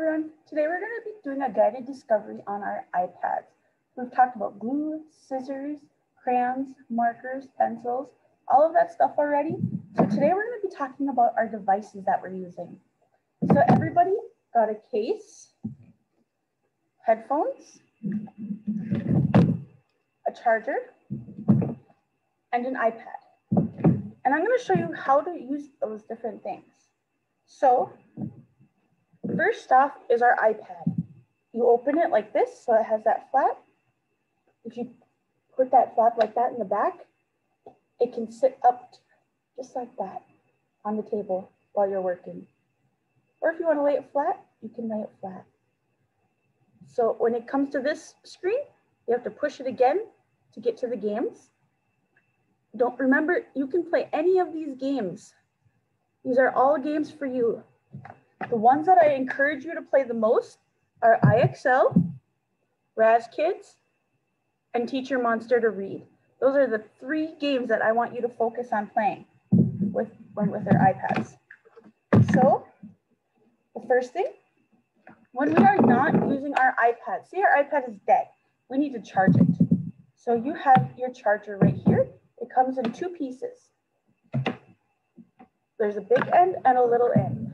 everyone. Today we're going to be doing a guided discovery on our iPads. We've talked about glue, scissors, crayons, markers, pencils, all of that stuff already. So today we're going to be talking about our devices that we're using. So everybody got a case, headphones, a charger, and an iPad. And I'm going to show you how to use those different things. So First off is our iPad. You open it like this, so it has that flap. If you put that flap like that in the back, it can sit up just like that on the table while you're working. Or if you wanna lay it flat, you can lay it flat. So when it comes to this screen, you have to push it again to get to the games. Don't remember, you can play any of these games. These are all games for you. The ones that I encourage you to play the most are IXL, Raz Kids, and Teach Your Monster to Read. Those are the three games that I want you to focus on playing with, with their iPads. So the first thing, when we are not using our iPad, see our iPad is dead, we need to charge it. So you have your charger right here. It comes in two pieces. There's a big end and a little end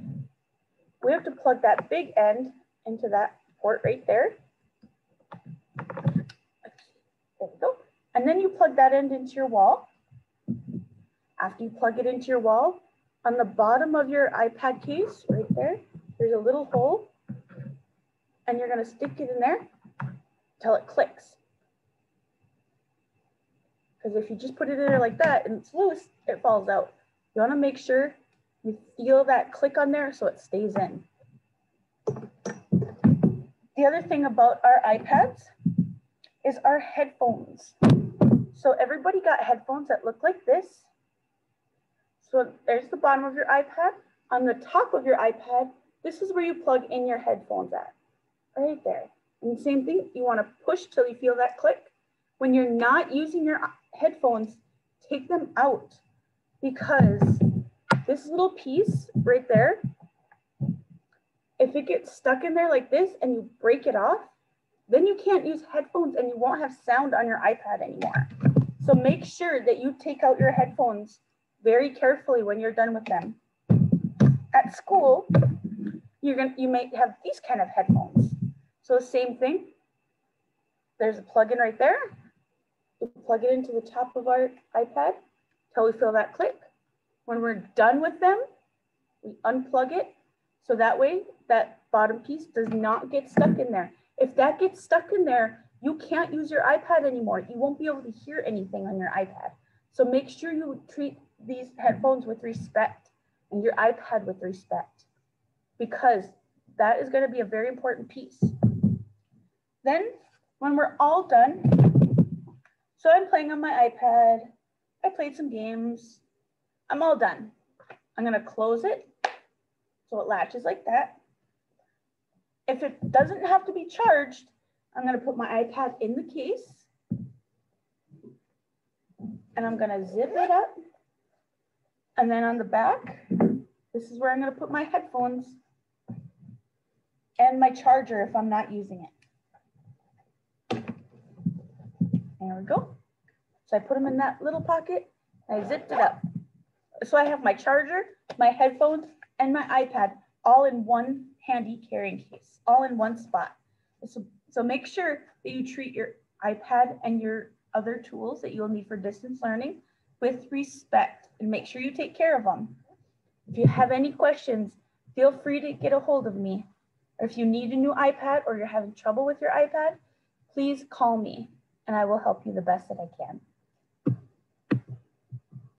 we have to plug that big end into that port right there. There we go. And then you plug that end into your wall. After you plug it into your wall, on the bottom of your iPad case, right there, there's a little hole. And you're gonna stick it in there until it clicks. Because if you just put it in there like that and it's loose, it falls out. You wanna make sure you feel that click on there so it stays in. The other thing about our iPads is our headphones. So everybody got headphones that look like this. So there's the bottom of your iPad. On the top of your iPad, this is where you plug in your headphones at, right there. And the same thing, you wanna push till you feel that click. When you're not using your headphones, take them out because this little piece right there, if it gets stuck in there like this and you break it off, then you can't use headphones and you won't have sound on your iPad anymore. So make sure that you take out your headphones very carefully when you're done with them. At school, you're gonna you may have these kind of headphones. So same thing. There's a plug-in right there. We plug it into the top of our iPad till we feel that click. When we're done with them, we unplug it. So that way that bottom piece does not get stuck in there. If that gets stuck in there, you can't use your iPad anymore. You won't be able to hear anything on your iPad. So make sure you treat these headphones with respect and your iPad with respect because that is gonna be a very important piece. Then when we're all done, so I'm playing on my iPad, I played some games, I'm all done. I'm gonna close it so it latches like that. If it doesn't have to be charged, I'm gonna put my iPad in the case and I'm gonna zip it up. And then on the back, this is where I'm gonna put my headphones and my charger if I'm not using it. There we go. So I put them in that little pocket, I zipped it up. So I have my charger, my headphones, and my iPad all in one handy carrying case, all in one spot. So, so make sure that you treat your iPad and your other tools that you'll need for distance learning with respect and make sure you take care of them. If you have any questions, feel free to get a hold of me. Or if you need a new iPad or you're having trouble with your iPad, please call me and I will help you the best that I can.